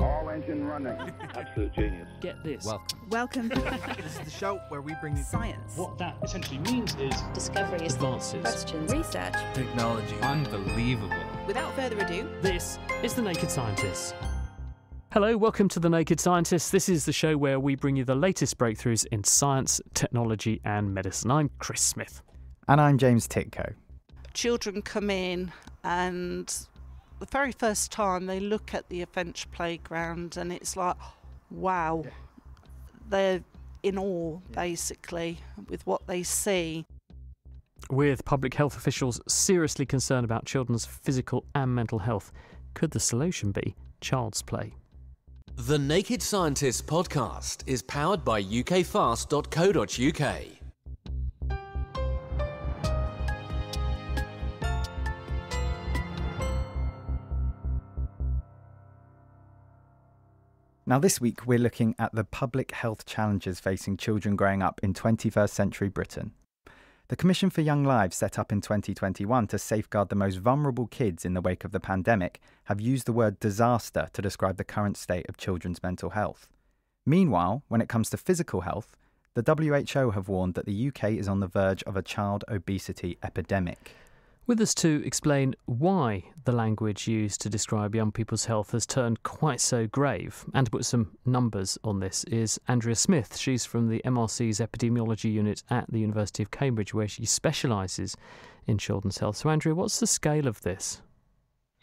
All engine running. Absolute genius. Get this. Welcome. Welcome. This is the show where we bring you Science. What that essentially means is discoveries, advances. questions, Research. Technology. Unbelievable. Without further ado, This is The Naked Scientists. Hello, welcome to The Naked Scientists. This is the show where we bring you the latest breakthroughs in science, technology, and medicine. I'm Chris Smith. And I'm James Tytko. children come in and the very first time they look at the adventure playground and it's like wow they're in awe basically with what they see With public health officials seriously concerned about children's physical and mental health, could the solution be child's play? The Naked Scientists podcast is powered by ukfast.co.uk. Now, this week we're looking at the public health challenges facing children growing up in 21st century Britain. The Commission for Young Lives, set up in 2021 to safeguard the most vulnerable kids in the wake of the pandemic, have used the word disaster to describe the current state of children's mental health. Meanwhile, when it comes to physical health, the WHO have warned that the UK is on the verge of a child obesity epidemic. With us to explain why the language used to describe young people's health has turned quite so grave, and to put some numbers on this, is Andrea Smith. She's from the MRC's epidemiology unit at the University of Cambridge, where she specialises in children's health. So, Andrea, what's the scale of this?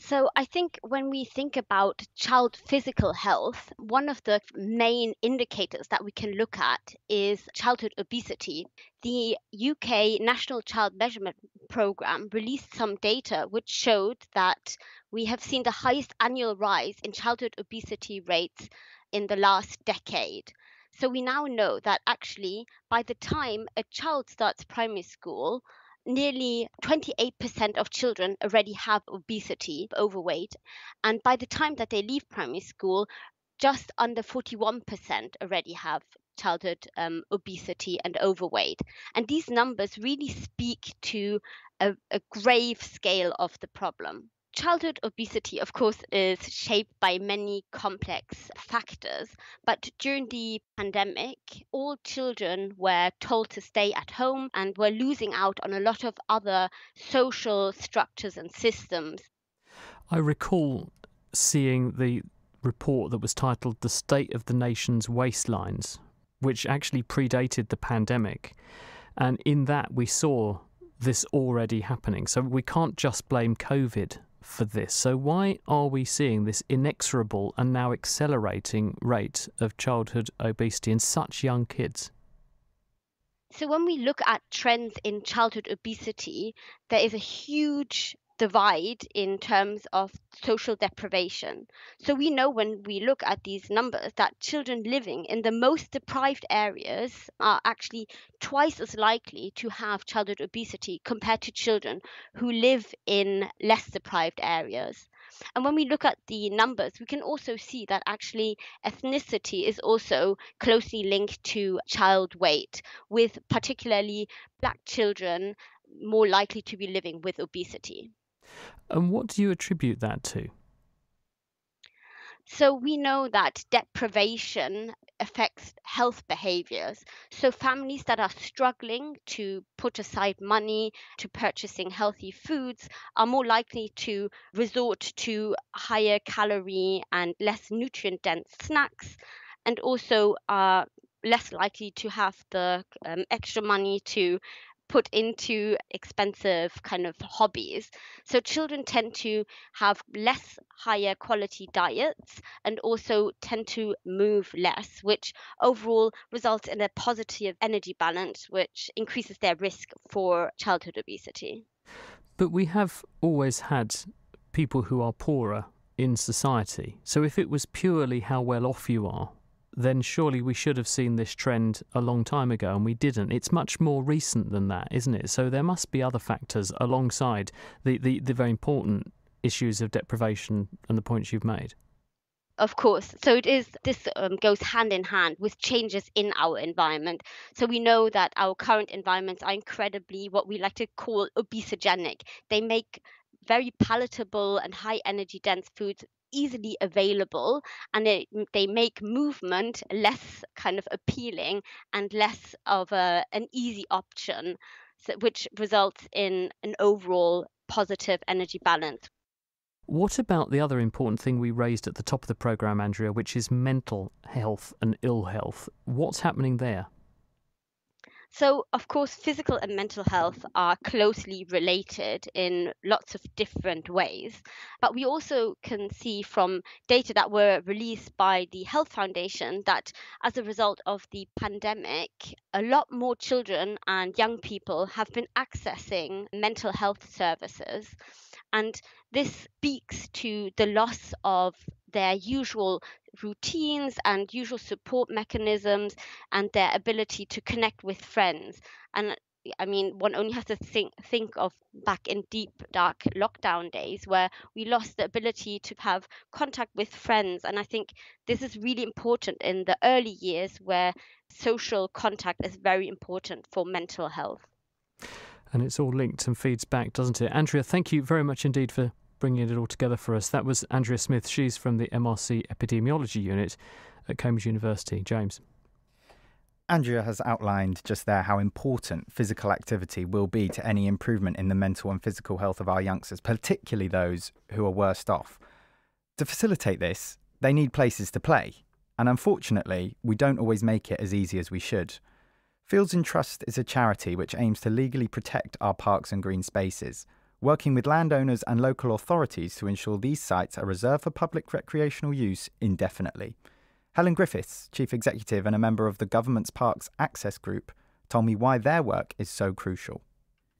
So I think when we think about child physical health, one of the main indicators that we can look at is childhood obesity. The UK National Child Measurement Programme released some data which showed that we have seen the highest annual rise in childhood obesity rates in the last decade. So we now know that actually by the time a child starts primary school, nearly 28% of children already have obesity, overweight, and by the time that they leave primary school, just under 41% already have childhood um, obesity and overweight. And these numbers really speak to a, a grave scale of the problem. Childhood obesity, of course, is shaped by many complex factors, but during the pandemic, all children were told to stay at home and were losing out on a lot of other social structures and systems. I recall seeing the report that was titled The State of the Nation's Waistlines, which actually predated the pandemic. And in that, we saw this already happening. So we can't just blame COVID for this. So, why are we seeing this inexorable and now accelerating rate of childhood obesity in such young kids? So, when we look at trends in childhood obesity, there is a huge divide in terms of social deprivation. So, we know when we look at these numbers that children living in the most deprived areas are actually twice as likely to have childhood obesity compared to children who live in less deprived areas. And when we look at the numbers, we can also see that actually ethnicity is also closely linked to child weight, with particularly black children more likely to be living with obesity. And what do you attribute that to? So we know that deprivation affects health behaviors. So families that are struggling to put aside money to purchasing healthy foods are more likely to resort to higher calorie and less nutrient dense snacks and also are less likely to have the um, extra money to put into expensive kind of hobbies. So children tend to have less higher quality diets and also tend to move less, which overall results in a positive energy balance, which increases their risk for childhood obesity. But we have always had people who are poorer in society. So if it was purely how well off you are, then surely we should have seen this trend a long time ago and we didn't. It's much more recent than that, isn't it? So there must be other factors alongside the, the, the very important issues of deprivation and the points you've made. Of course. So it is this um, goes hand in hand with changes in our environment. So we know that our current environments are incredibly what we like to call obesogenic. They make very palatable and high energy dense foods easily available and they, they make movement less kind of appealing and less of a, an easy option, so, which results in an overall positive energy balance. What about the other important thing we raised at the top of the programme, Andrea, which is mental health and ill health? What's happening there? So, of course, physical and mental health are closely related in lots of different ways. But we also can see from data that were released by the Health Foundation that as a result of the pandemic, a lot more children and young people have been accessing mental health services. And this speaks to the loss of their usual routines and usual support mechanisms and their ability to connect with friends. And I mean, one only has to think think of back in deep dark lockdown days where we lost the ability to have contact with friends. And I think this is really important in the early years where social contact is very important for mental health. And it's all linked and feeds back, doesn't it? Andrea, thank you very much indeed for bringing it all together for us. That was Andrea Smith. She's from the MRC Epidemiology Unit at Cambridge University. James. Andrea has outlined just there how important physical activity will be to any improvement in the mental and physical health of our youngsters, particularly those who are worst off. To facilitate this, they need places to play, and unfortunately, we don't always make it as easy as we should. Fields in Trust is a charity which aims to legally protect our parks and green spaces working with landowners and local authorities to ensure these sites are reserved for public recreational use indefinitely. Helen Griffiths, Chief Executive and a member of the Government's Parks Access Group, told me why their work is so crucial.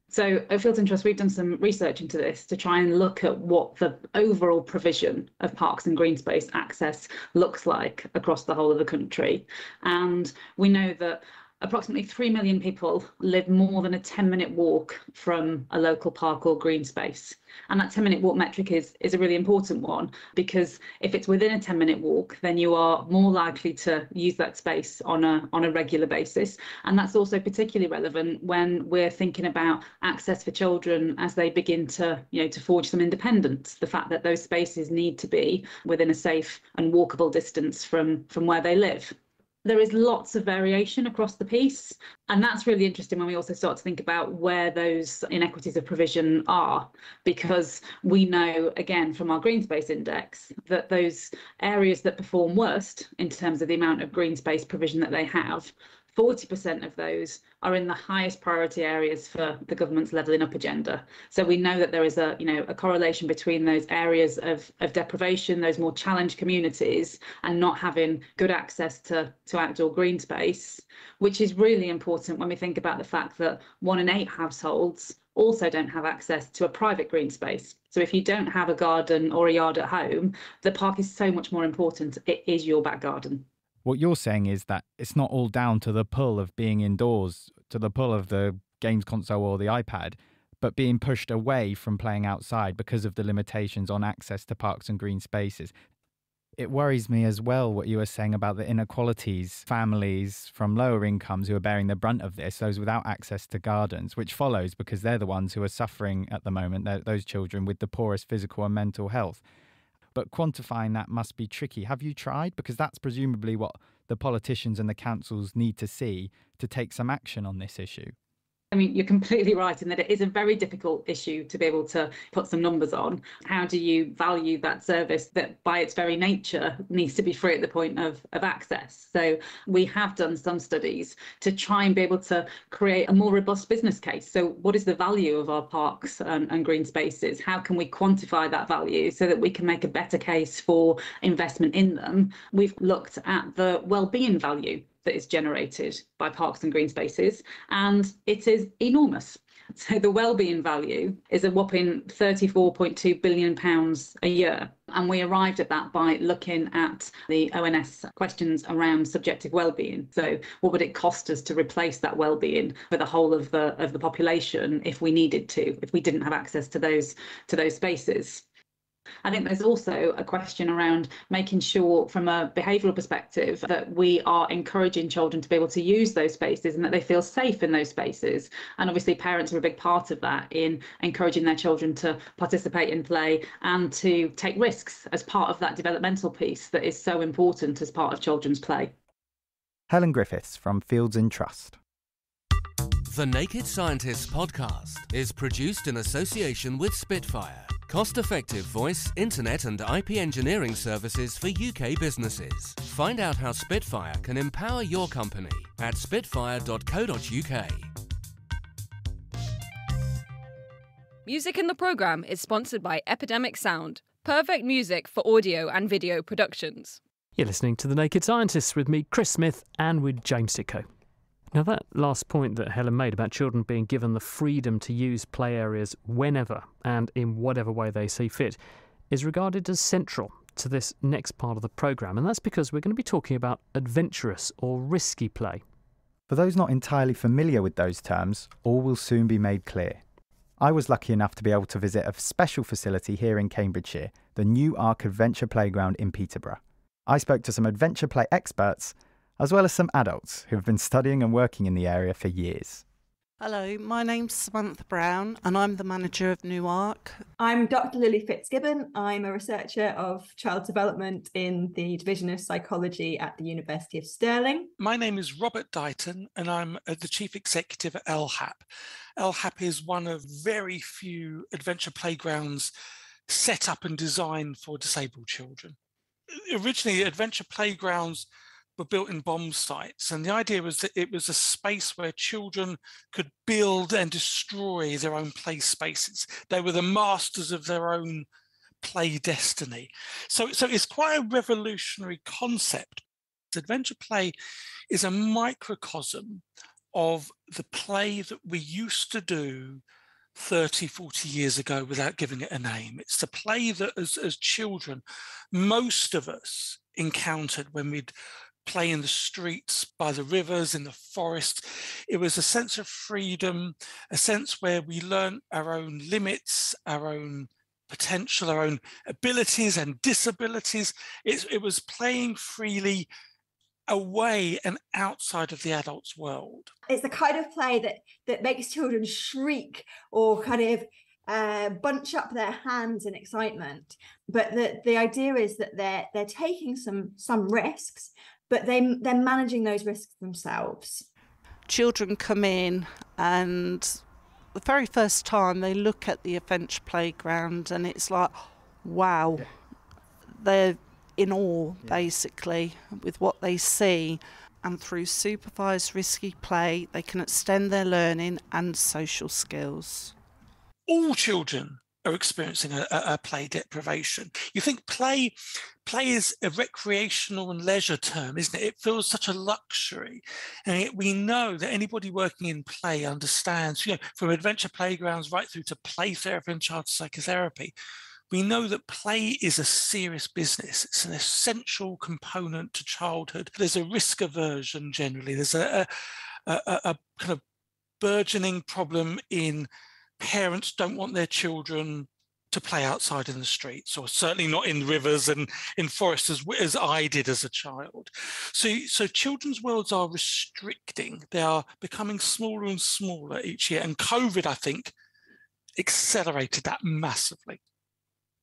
So at Fields in Trust, we've done some research into this to try and look at what the overall provision of parks and green space access looks like across the whole of the country. And we know that approximately 3 million people live more than a 10 minute walk from a local park or green space. And that 10 minute walk metric is, is a really important one because if it's within a 10 minute walk, then you are more likely to use that space on a, on a regular basis. And that's also particularly relevant when we're thinking about access for children as they begin to, you know, to forge some independence. The fact that those spaces need to be within a safe and walkable distance from, from where they live there is lots of variation across the piece. And that's really interesting when we also start to think about where those inequities of provision are, because we know, again, from our green space index, that those areas that perform worst in terms of the amount of green space provision that they have 40% of those are in the highest priority areas for the government's levelling up agenda. So we know that there is a, you know, a correlation between those areas of, of deprivation, those more challenged communities, and not having good access to, to outdoor green space, which is really important when we think about the fact that one in eight households also don't have access to a private green space. So if you don't have a garden or a yard at home, the park is so much more important. It is your back garden what you're saying is that it's not all down to the pull of being indoors, to the pull of the games console or the iPad, but being pushed away from playing outside because of the limitations on access to parks and green spaces. It worries me as well what you were saying about the inequalities, families from lower incomes who are bearing the brunt of this, those without access to gardens, which follows because they're the ones who are suffering at the moment, those children with the poorest physical and mental health but quantifying that must be tricky. Have you tried? Because that's presumably what the politicians and the councils need to see to take some action on this issue. I mean, you're completely right in that it is a very difficult issue to be able to put some numbers on. How do you value that service that, by its very nature, needs to be free at the point of, of access? So, we have done some studies to try and be able to create a more robust business case. So, what is the value of our parks and, and green spaces? How can we quantify that value so that we can make a better case for investment in them? We've looked at the well-being value that is generated by parks and green spaces, and it is enormous. So the well-being value is a whopping 34.2 billion pounds a year, and we arrived at that by looking at the ONS questions around subjective well-being. So what would it cost us to replace that well-being for the whole of the of the population if we needed to, if we didn't have access to those to those spaces? I think there's also a question around making sure, from a behavioural perspective, that we are encouraging children to be able to use those spaces and that they feel safe in those spaces. And obviously, parents are a big part of that in encouraging their children to participate in play and to take risks as part of that developmental piece that is so important as part of children's play. Helen Griffiths from Fields in Trust. The Naked Scientists podcast is produced in association with Spitfire, cost effective voice, internet, and IP engineering services for UK businesses. Find out how Spitfire can empower your company at spitfire.co.uk. Music in the programme is sponsored by Epidemic Sound, perfect music for audio and video productions. You're listening to The Naked Scientists with me, Chris Smith, and with James Tytko. Now, that last point that Helen made about children being given the freedom to use play areas whenever and in whatever way they see fit is regarded as central to this next part of the programme, and that's because we're going to be talking about adventurous or risky play. For those not entirely familiar with those terms, all will soon be made clear. I was lucky enough to be able to visit a special facility here in Cambridgeshire, the New Ark Adventure Playground in Peterborough. I spoke to some adventure play experts as well as some adults who have been studying and working in the area for years. Hello, my name's Samantha Brown and I'm the manager of New Ark. I'm Dr. Lily Fitzgibbon. I'm a researcher of child development in the Division of Psychology at the University of Stirling. My name is Robert Dighton and I'm uh, the Chief Executive at LHAP. LHAP is one of very few adventure playgrounds set up and designed for disabled children. Originally, adventure playgrounds were built in bomb sites. And the idea was that it was a space where children could build and destroy their own play spaces. They were the masters of their own play destiny. So, so it's quite a revolutionary concept. Adventure play is a microcosm of the play that we used to do 30, 40 years ago without giving it a name. It's the play that as, as children, most of us encountered when we'd play in the streets, by the rivers, in the forest. It was a sense of freedom, a sense where we learned our own limits, our own potential, our own abilities and disabilities. It, it was playing freely away and outside of the adult's world. It's the kind of play that that makes children shriek or kind of uh, bunch up their hands in excitement. But the, the idea is that they're they're taking some some risks, but they they're managing those risks themselves. Children come in and the very first time they look at the adventure playground and it's like, wow, yeah. they're in awe yeah. basically with what they see. And through supervised risky play, they can extend their learning and social skills. All children are experiencing a, a, play deprivation. You think play play is a recreational and leisure term, isn't it? It feels such a luxury. And yet we know that anybody working in play understands, you know, from adventure playgrounds right through to play therapy and child psychotherapy, we know that play is a serious business. It's an essential component to childhood. There's a risk aversion generally. There's a, a, a, a kind of burgeoning problem in parents don't want their children to play outside in the streets, or certainly not in rivers and in forests as, as I did as a child. So, so children's worlds are restricting. They are becoming smaller and smaller each year. And COVID, I think, accelerated that massively.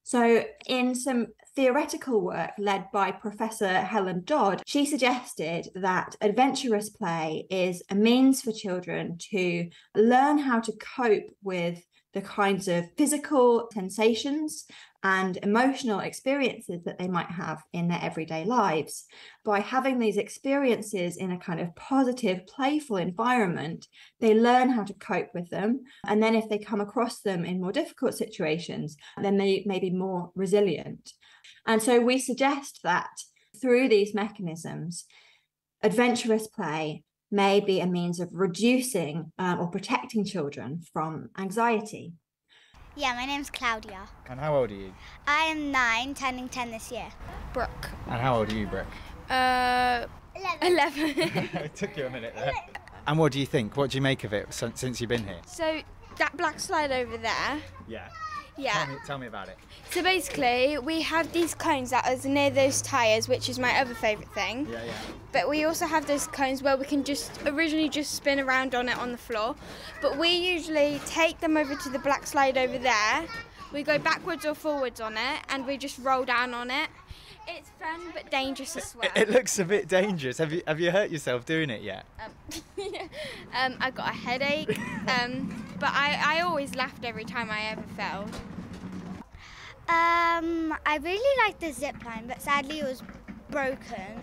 So, in some theoretical work led by Professor Helen Dodd, she suggested that adventurous play is a means for children to learn how to cope with the kinds of physical sensations and emotional experiences that they might have in their everyday lives. By having these experiences in a kind of positive, playful environment, they learn how to cope with them. And then if they come across them in more difficult situations, then they may be more resilient. And so we suggest that through these mechanisms, adventurous play may be a means of reducing um, or protecting children from anxiety. Yeah, my name's Claudia. And how old are you? I am nine, turning 10 this year. Brooke. And how old are you, Brooke? Uh, 11. 11. it took you a minute there. And what do you think? What do you make of it since you've been here? So, that black slide over there. Yeah. Yeah. Tell me, tell me about it. So basically, we have these cones that are near those tyres, which is my other favourite thing. Yeah, yeah. But we also have those cones where we can just originally just spin around on it on the floor. But we usually take them over to the black slide over there. We go backwards or forwards on it, and we just roll down on it. It's fun but dangerous as well. It looks a bit dangerous. Have you have you hurt yourself doing it yet? Um, um, I got a headache, um, but I, I always laughed every time I ever fell. Um, I really liked the zip line, but sadly it was broken.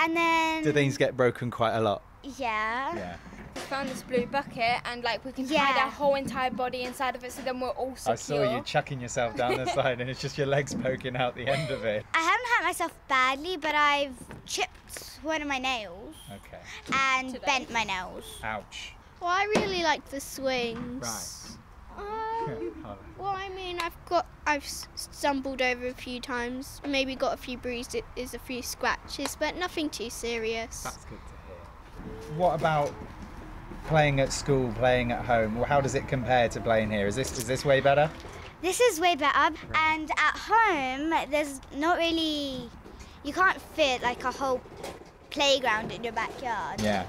And then Do things get broken quite a lot? yeah. Yeah. We found this blue bucket, and like we can hide our whole entire body inside of it, so then we're all secure. I saw you chucking yourself down the side, and it's just your legs poking out the end of it. I haven't hurt myself badly, but I've chipped one of my nails Okay. and bent my nails. Ouch. Well, I really like the swings. Right. Um, well, I mean, I've got I've stumbled over a few times, maybe got a few bruises, it is a few scratches, but nothing too serious. That's good to hear. What about playing at school, playing at home? How does it compare to playing here? Is this is this way better? This is way better. Um, and at home, there's not really, you can't fit like a whole playground in your backyard. Yeah.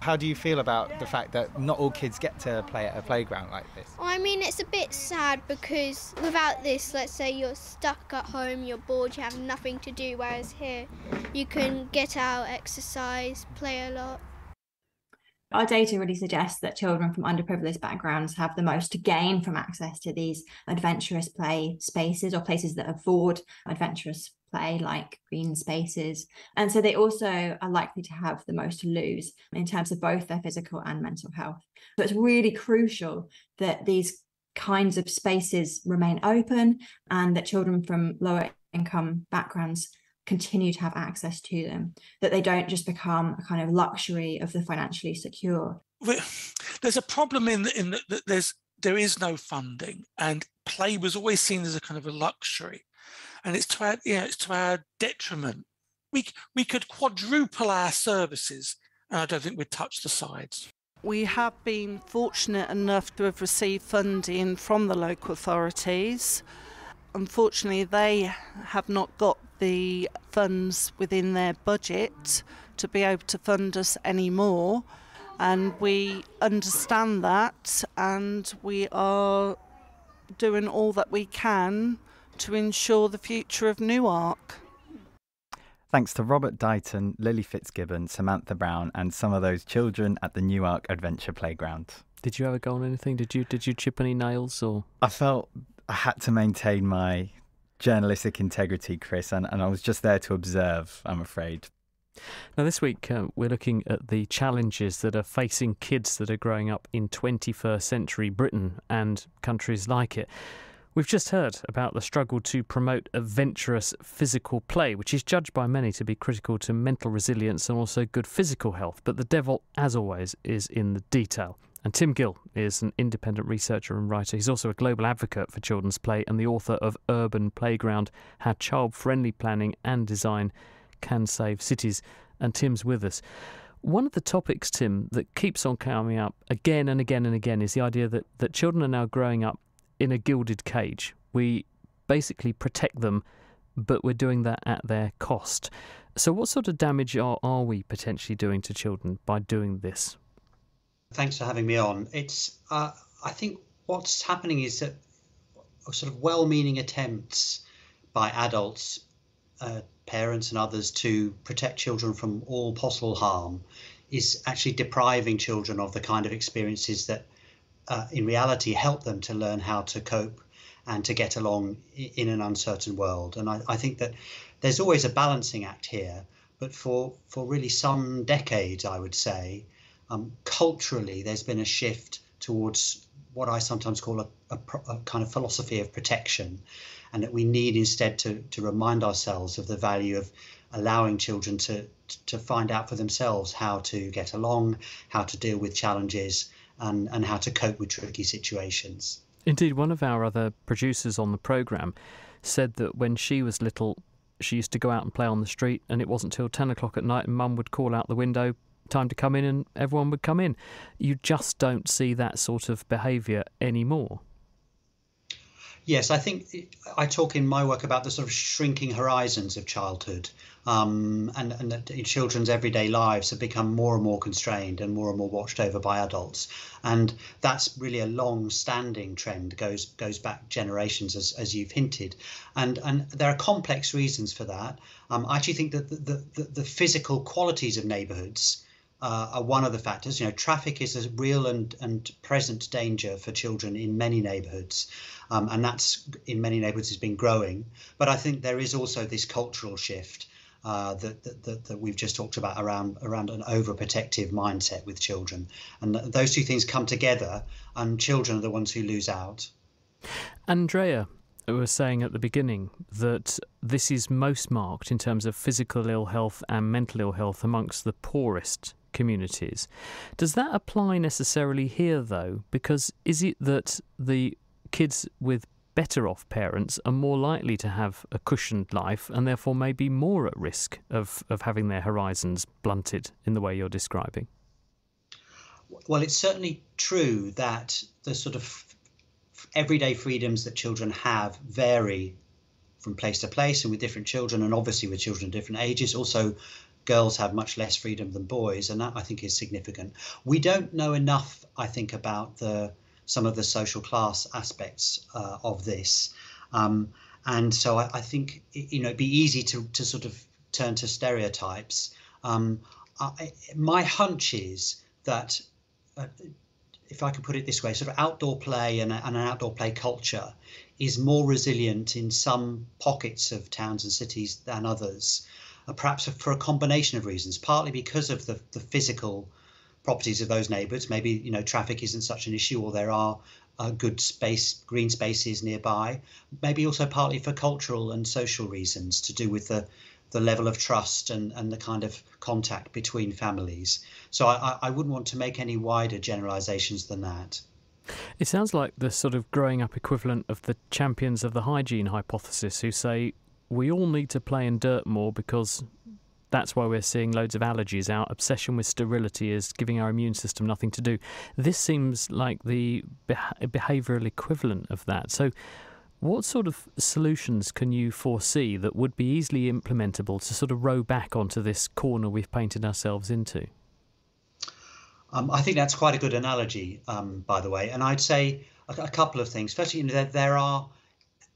How do you feel about the fact that not all kids get to play at a playground like this? I mean, it's a bit sad because without this, let's say you're stuck at home, you're bored, you have nothing to do, whereas here you can get out, exercise, play a lot. Our data really suggests that children from underprivileged backgrounds have the most to gain from access to these adventurous play spaces or places that afford adventurous play, like green spaces. And so they also are likely to have the most to lose in terms of both their physical and mental health. So it's really crucial that these kinds of spaces remain open and that children from lower income backgrounds continue to have access to them, that they don't just become a kind of luxury of the financially secure. There's a problem in in that that there's there is no funding, and play was always seen as a kind of a luxury, and it's to our you know, it's to our detriment. We we could quadruple our services, and I don't think we'd touch the sides. We have been fortunate enough to have received funding from the local authorities. Unfortunately, they have not got the funds within their budget to be able to fund us anymore. And we understand that, and we are doing all that we can to ensure the future of New Ark. Thanks to Robert Dighton, Lily Fitzgibbon, Samantha Brown, and some of those children at the New Ark Adventure Playground. Did you ever go on anything? Did you did you chip any nails or? I felt I had to maintain my journalistic integrity, Chris, and, and I was just there to observe, I'm afraid. Now, this week uh, we're looking at the challenges that are facing kids that are growing up in 21st century Britain and countries like it. We've just heard about the struggle to promote adventurous physical play, which is judged by many to be critical to mental resilience and also good physical health. But the devil, as always, is in the detail. And Tim Gill is an independent researcher and writer. He's also a global advocate for children's play and the author of Urban Playground How Child Friendly Planning and Design Can Save Cities. And Tim's with us. One of the topics, Tim, that keeps on coming up again and again and again is the idea that, that children are now growing up in a gilded cage. We basically protect them, but we're doing that at their cost. So, what sort of damage are, are we potentially doing to children by doing this? Thanks for having me on. It's uh, I think what's happening is that sort of well-meaning attempts by adults, uh, parents, and others to protect children from all possible harm is actually depriving children of the kind of experiences that, uh, in reality, help them to learn how to cope and to get along in an uncertain world. And I, I think that there's always a balancing act here. But for for really some decades, I would say, um, culturally, there's been a shift towards what I sometimes call a, a, a kind of philosophy of protection, and that we need instead to, to remind ourselves of the value of allowing children to, to find out for themselves how to get along, how to deal with challenges, and, and how to cope with tricky situations. Indeed, one of our other producers on the programme said that when she was little, she used to go out and play on the street, and it wasn't till 10 o'clock at night, and mum would call out the window, time to come in, and everyone would come in. You just don't see that sort of behaviour anymore. Yes, I think I talk in my work about the sort of shrinking horizons of childhood, um, and and that children's everyday lives have become more and more constrained and more and more watched over by adults, and that's really a long-standing trend goes goes back generations, as, as you've hinted, and and there are complex reasons for that. Um, I actually think that the, the, the physical qualities of neighbourhoods uh, are one of the factors. You know, traffic is a real and, and present danger for children in many neighbourhoods, um, and that's in many neighbourhoods has been growing. But I think there is also this cultural shift uh, that, that, that, we've just talked about around around an overprotective mindset with children, and those two things come together, and children are the ones who lose out. Andrea was saying at the beginning that this is most marked in terms of physical ill health and mental ill health amongst the poorest communities. Does that apply necessarily here, though? Because is it that the kids with better off parents are more likely to have a cushioned life and therefore may be more at risk of, of having their horizons blunted in the way you're describing? Well, it's certainly true that the sort of everyday freedoms that children have vary from place to place and with different children, and obviously with children of different ages. Also, girls have much less freedom than boys, and that I think is significant. We don't know enough, I think, about the some of the social class aspects uh, of this, um, and so I, I, think you know it'd be easy to to sort of turn to stereotypes. Um, I, my hunch is that. Uh, if I could put it this way, sort of outdoor play and, and, an outdoor play culture is more resilient in some pockets of towns and cities than others perhaps for a combination of reasons, partly because of the, the physical properties of those neighbourhoods. Maybe you know traffic isn't such an issue, or there are uh, good space, green spaces nearby. Maybe also partly for cultural and social reasons to do with the the level of trust and, and the kind of contact between families. So I, I wouldn't want to make any wider generalizations than that. It sounds like the sort of growing up equivalent of the champions of the hygiene hypothesis who say we all need to play in dirt more because that's why we're seeing loads of allergies. Our obsession with sterility is giving our immune system nothing to do. This seems like the behavioural equivalent of that. So, what sort of solutions can you foresee that would be easily implementable to sort of row back onto this corner we've painted ourselves into? Um, I think that's quite a good analogy, um, by the way. And I'd say a, a couple of things. Firstly, you know, there, there are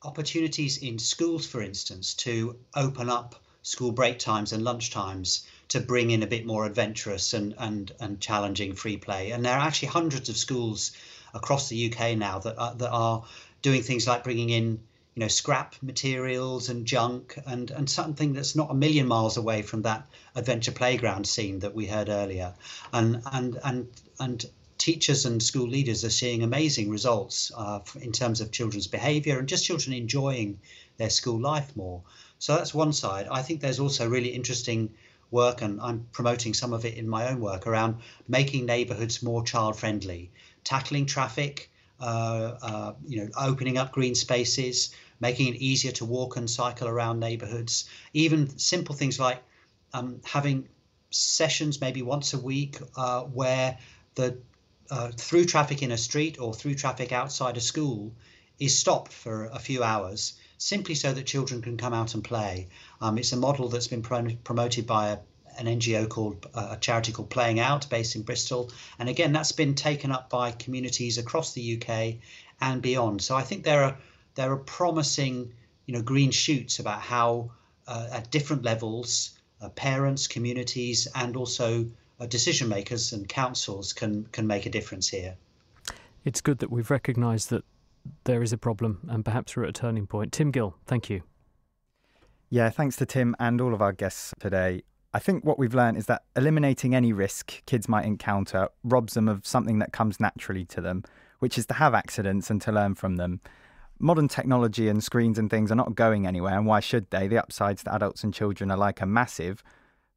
opportunities in schools, for instance, to open up school break times and lunch times to bring in a bit more adventurous and, and, and challenging free play. And there are actually hundreds of schools across the UK now that are, that are doing things like bringing in you know scrap materials and junk and and something that's not a million miles away from that adventure playground scene that we heard earlier and and and and teachers and school leaders are seeing amazing results uh, in terms of children's behaviour and just children enjoying their school life more. So that's one side. I think there's also really interesting work, and I'm promoting some of it in my own work around making neighbourhoods more child friendly, tackling traffic, uh, uh, you know, opening up green spaces, making it easier to walk and cycle around neighbourhoods, even simple things like um, having sessions maybe once a week uh, where the uh, through traffic in a street or through traffic outside a school is stopped for a few hours simply so that children can come out and play. Um, it's a model that's been pro- promoted by a, an NGO called uh, a charity called Playing Out, based in Bristol, and again that's been taken up by communities across the UK and beyond. So I think there are there are promising you know green shoots about how uh, at different levels, uh, parents, communities, and also decision makers and councils can can make a difference here. It's good that we've recognised that there is a problem and perhaps we're at a turning point. Tim Gill, thank you. Yeah, thanks to Tim and all of our guests today. I think what we've learned is that eliminating any risk kids might encounter robs them of something that comes naturally to them, which is to have accidents and to learn from them. Modern technology and screens and things are not going anywhere, and why should they? The upsides to adults and children alike are massive,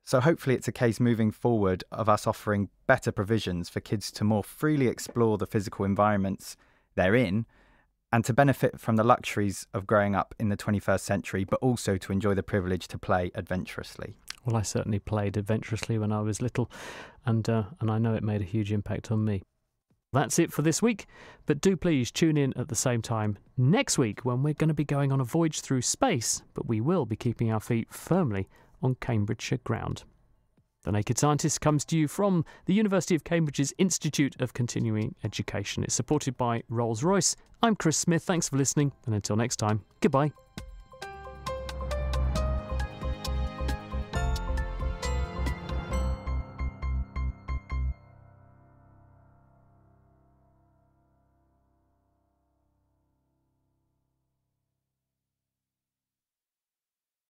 so hopefully it's a case moving forward of us offering better provisions for kids to more freely explore the physical environments they're in and to benefit from the luxuries of growing up in the 21st century, but also to enjoy the privilege to play adventurously. Well, I certainly played adventurously when I was little, and uh, and I know it made a huge impact on me. That's it for this week, but do please tune in at the same time next week when we're going to be going on a voyage through space, but we will be keeping our feet firmly on Cambridgeshire ground. The Naked Scientist comes to you from the University of Cambridge's Institute of Continuing Education. It's supported by Rolls Royce. I'm Chris Smith. Thanks for listening, and until next time, goodbye.